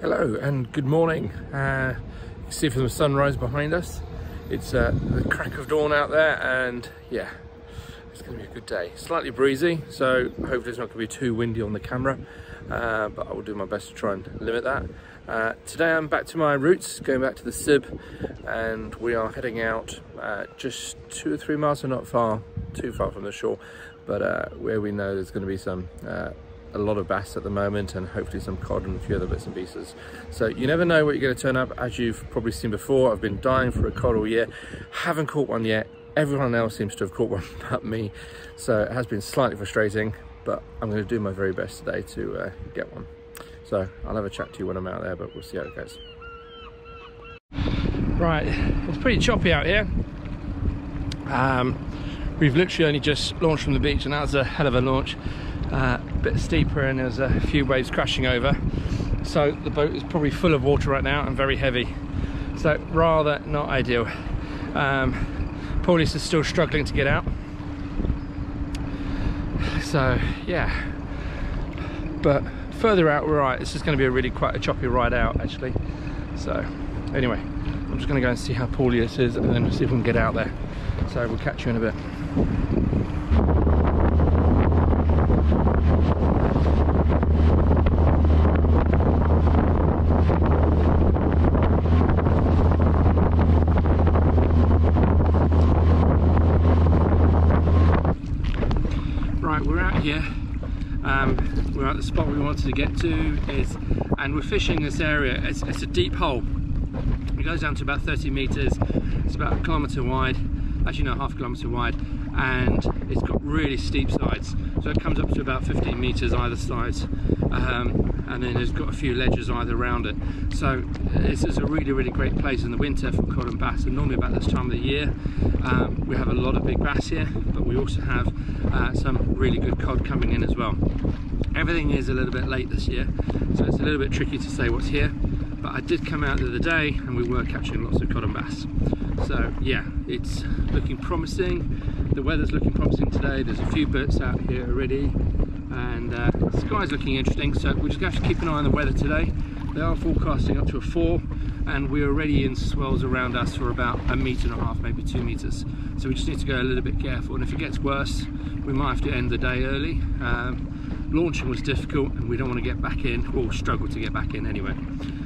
Hello and good morning. Uh, you see from the sunrise behind us, it's uh, the crack of dawn out there and yeah, it's to be a good day. Slightly breezy, so hopefully it's not to be too windy on the camera, uh, but I will do my best to try and limit that. Uh, today I'm back to my roots, going back to the Sib, and we are heading out uh, just two or three miles, so not far, too far from the shore, but uh, where we know there's going to be some a lot of bass at the moment and hopefully some cod and a few other bits and pieces. So you never know what you're going to turn up. As you've probably seen before, I've been dying for a cod all year. Haven't caught one yet. Everyone else seems to have caught one but me. So it has been slightly frustrating, but I'm going to do my very best today to uh, get one. So I'll have a chat to you when I'm out there, but we'll see how it goes. Right, it's pretty choppy out here. Um, we've literally only just launched from the beach and that was a hell of a launch uh, bit steeper and there's a few waves crashing over. So the boat is probably full of water right now and very heavy. So rather not ideal. Um, is still struggling to get out. So yeah. But further out we're right. It's just going to be a really quite a choppy ride out actually. So anyway I'm just going to go and see how Paulius is and then see if we can get out there. So we'll catch you in a bit here. Um, we're at the spot we wanted to get to is, and we're fishing this area. It's, it's a deep hole. It goes down to about 30 meters. It's about a kilometer wide, actually no, half a kilometer wide, and it's got really steep sides. So it comes up to about 15 meters either side, um, and then it's got a few ledges either around it. So this is a really, really great place in the winter for cod and bass. And normally about this time of the year, um, we have a lot of big bass here, but we also have uh, some really good cod coming in as well. Everything is a little bit late this year, so it's a little bit tricky to say what's here, but I did come out the other day and we were catching lots of cod and bass. So yeah, it's looking promising. The weather's looking promising today. There's a few boats out here already and uh, the sky's looking interesting. So we're just going to keep an eye on the weather today. They are forecasting up to a four and we're already in swells around us for about a metre and a half, maybe two metres. So we just need to go a little bit careful and if it gets worse, we might have to end the day early. Um, launching was difficult and we don't want to get back in or struggle to get back in anyway.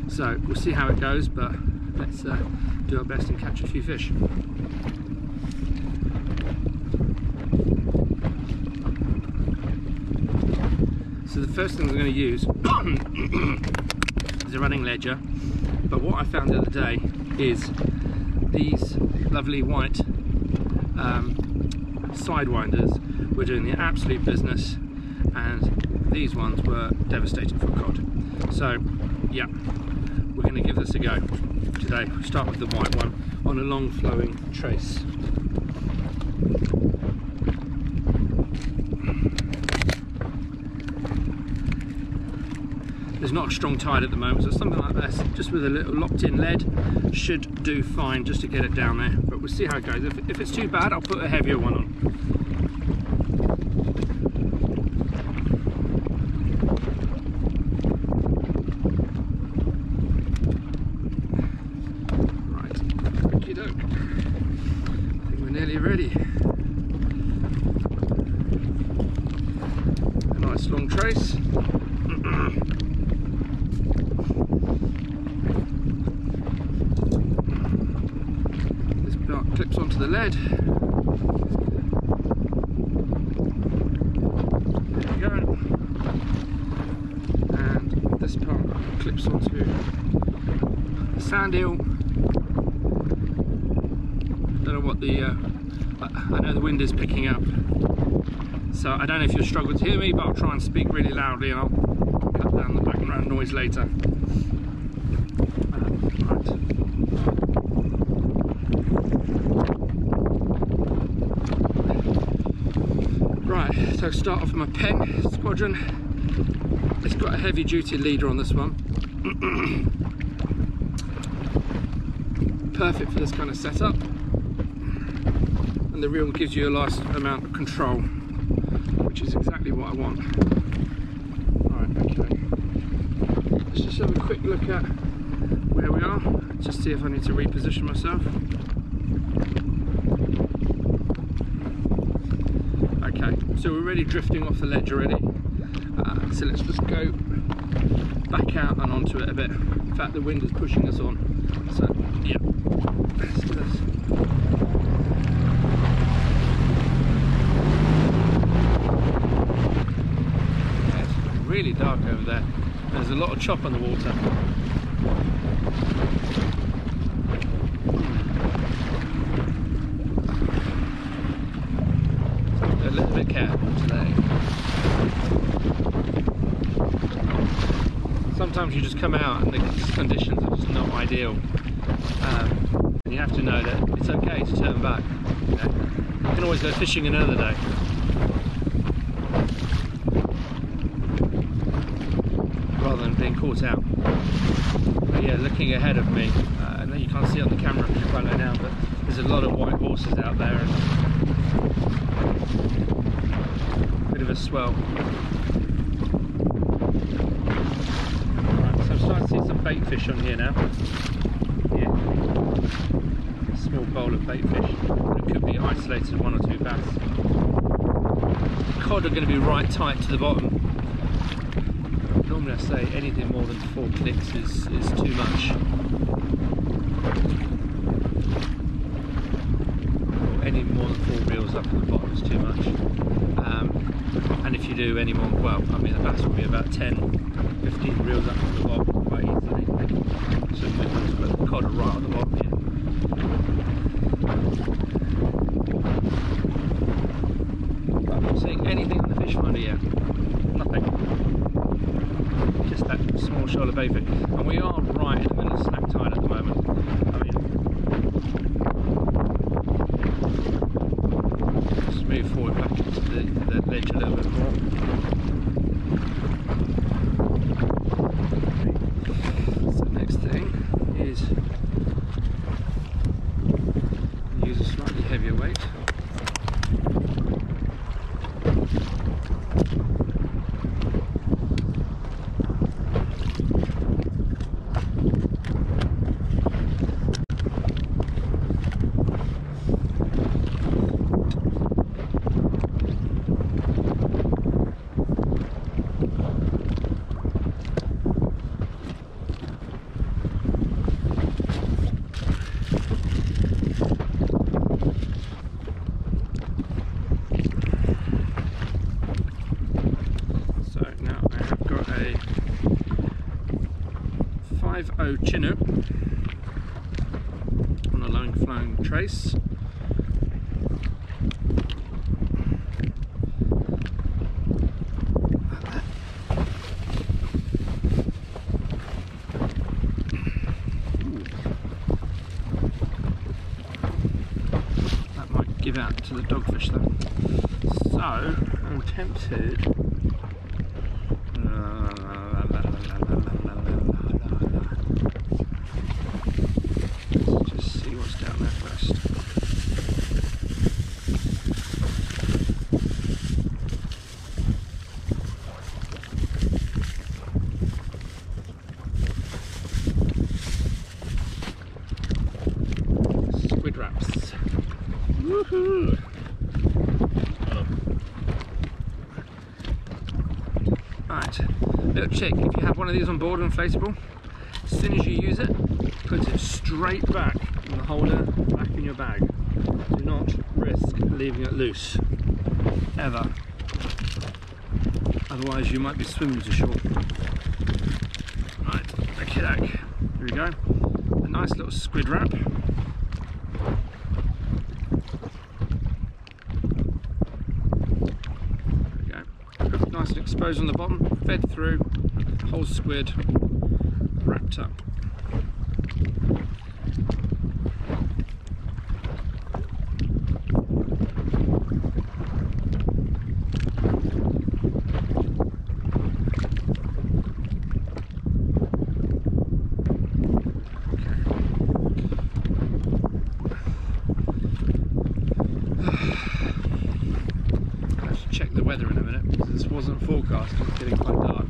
So we'll see how it goes, but let's uh, do our best and catch a few fish. So the first thing we're going to use is a running ledger but what I found the other day is these lovely white um, sidewinders were doing the absolute business and these ones were devastating for cod. So yeah, we're going to give this a go today. We'll start with the white one on a long flowing trace. There's not a strong tide at the moment, so something like this, just with a little locked in lead, should do fine just to get it down there. But we'll see how it goes. If, if it's too bad, I'll put a heavier one on. ready. A nice long trace. Clips onto the lead. There we go. And this part clips onto the sand eel. Don't know what the, uh, I know the wind is picking up. So I don't know if you'll struggle to hear me, but I'll try and speak really loudly and I'll cut down the background noise later. So start off with my Penn Squadron. It's got a heavy duty leader on this one. Perfect for this kind of setup. And the reel gives you a nice amount of control, which is exactly what I want. Alright, okay. let's just have a quick look at where we are, just see if I need to reposition myself. Okay, so we're already drifting off the ledge already. Uh, so let's just go back out and onto it a bit. In fact, the wind is pushing us on. So, yeah, let's do this. Really dark over there. There's a lot of chop on the water. a little bit careful today. Sometimes you just come out and the conditions are just not ideal. Um, and you have to know that it's okay to turn back. You, know? you can always go fishing another day. Rather than being caught out. But yeah, looking ahead of me, uh, I know you can't see on the camera quite low now, but there's a lot of white horses out there. And a bit of a swell. Some bait fish on here now. Yeah. Small bowl of bait fish. It could be isolated one or two bass. The cod are going to be right tight to the bottom. Normally I say anything more than four clicks is, is too much. Or any more than four reels up at the bottom is too much. Um, and if you do any more, well, I mean the bass will be about 10, 15 reels up at the bottom quite easily. So cod are right the bottom here. I'm not seeing anything on the fish finder yet. Nothing. Just that small shoal of bait fish. And we are right in the middle of slack tide at the moment. I mean, just move forward back into the, the ledge a little bit more. So next thing is use a slightly heavier weight. So now I have got a 5.0 Chinook on a long flowing trace. Give out to the dogfish though. So I'm tempted Let's just see what's down there first. Squid wraps. Woohoo! Little trick, if you have one of these on board inflatable, as soon as you use it, put it straight back in the holder, back in your bag. Do not risk leaving it loose, ever. Otherwise you might be swimming to shore. Right, okay. Here we go. A nice little squid wrap. There we go. Nice and exposed on the bottom, fed through, whole squid wrapped up. Let's check the weather in a minute because this wasn't forecast. It's getting quite dark.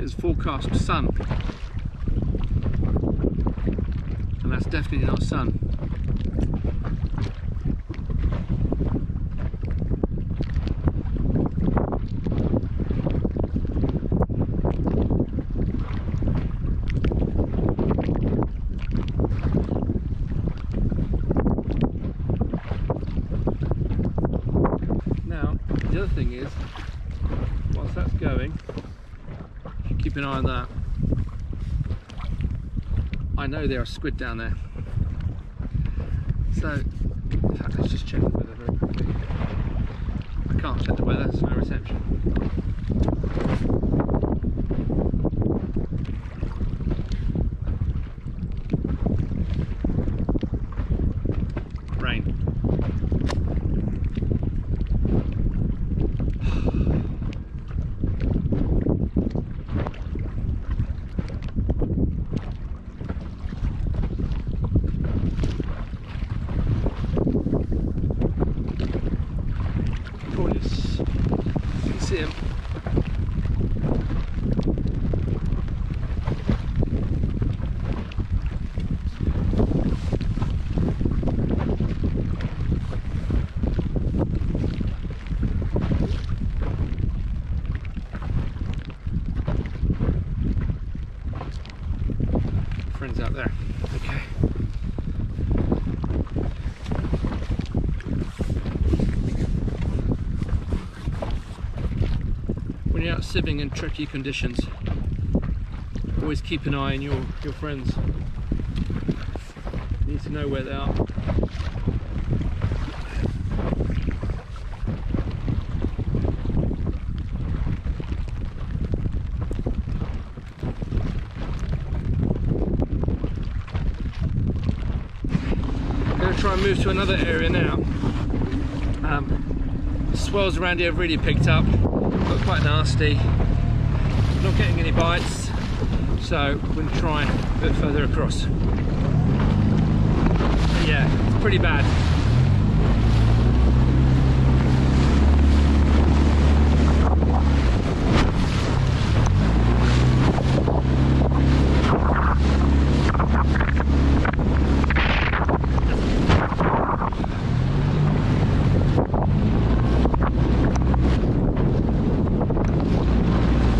Is forecast sun. And that's definitely not sun. Now, the other thing is, whilst that's going, keep an eye on that. I know there are squid down there. So, in fact, let's just check the weather very quickly. I can't check the weather, there's no reception. Rain. Paulius. You can see him. Friends out there. Okay. When you're out sieving in tricky conditions, always keep an eye on your, your friends. You need to know where they are. Try and move to another area now. Um, swells around here have really picked up quite nasty. Not getting any bites, so going to try a bit further across. But yeah, it's pretty bad.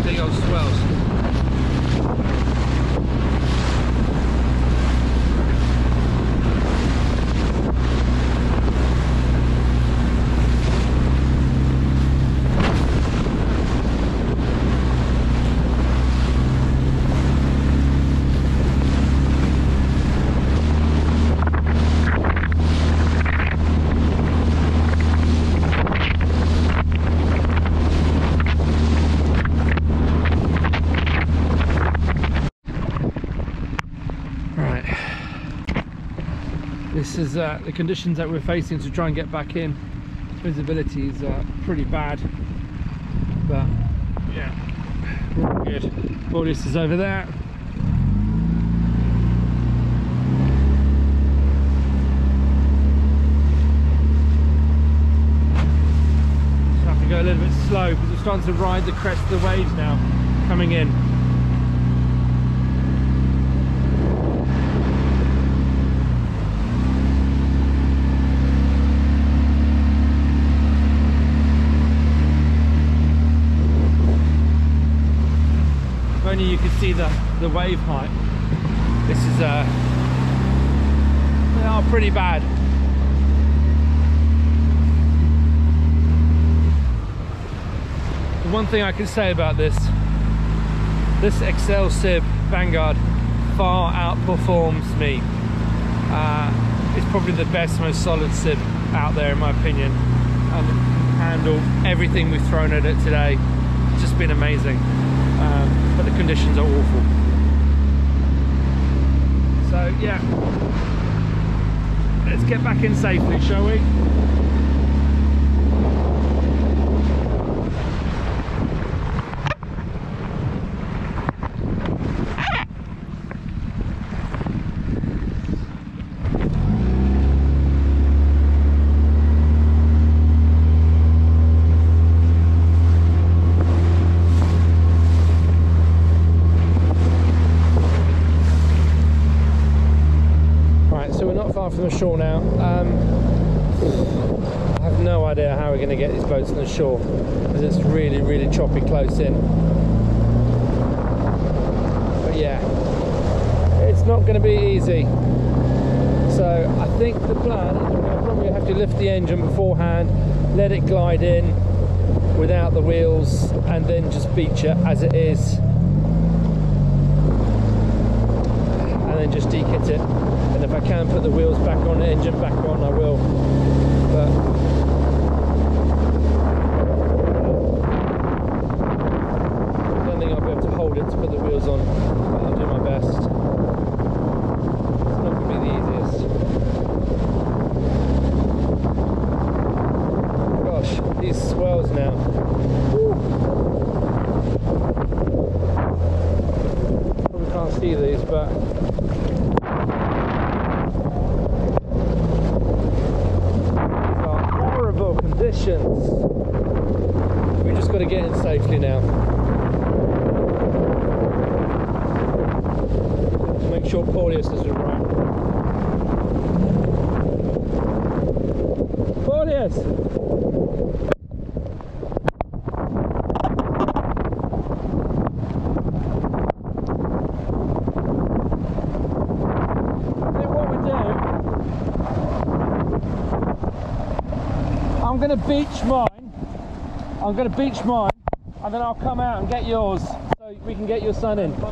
Big old swells. Right. This is uh, the conditions that we're facing to try and get back in. Visibility is uh, pretty bad, but yeah, we're all good. Boreas is over there. Just have to go a little bit slow because we're starting to ride the crest of the waves now coming in. Only you could see the, the wave height. This is uh they are pretty bad. The one thing I can say about this, this Excel Sib Vanguard far outperforms me. Uh, it's probably the best, most solid Sib out there in my opinion. Can handle everything we've thrown at it today. It's just been amazing um, conditions are awful. So yeah, let's get back in safely, shall we? Shore now. Um, I have no idea how we're going to get these boats to the shore because it's really, really choppy close in. But yeah, it's not going to be easy. So I think the plan is to probably have to lift the engine beforehand, let it glide in without the wheels, and then just beach it as it is. And then just dekit it. And if I can put the wheels back on, the engine back on, I will. But I don't think I'll be able to hold it to put the wheels on, but I'll do my best. It's not going to be the easiest. Gosh, these swells now. Woo. Probably can't see these, but these are horrible conditions. We just got to get in safely now. Make sure Paulius is right. Paulius! I think what we do, I'm going to beach mine. I'm going to beach mine, and then I'll come out and get yours, so we can get your son in. my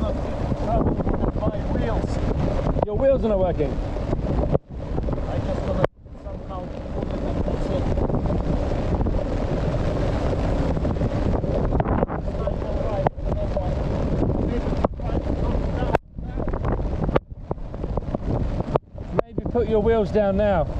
wheels. Your wheels are not working. Put your wheels down now.